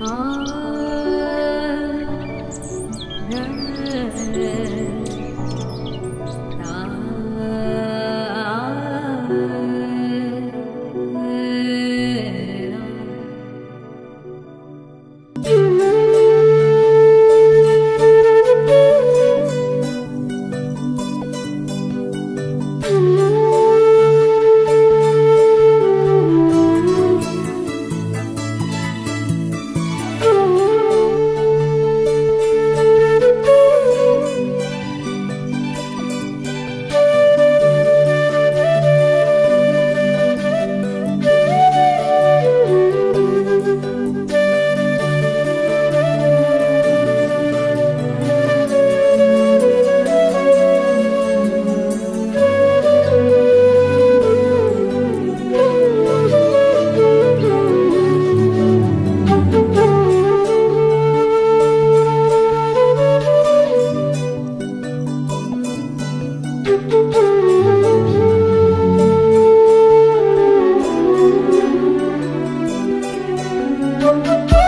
啊。Música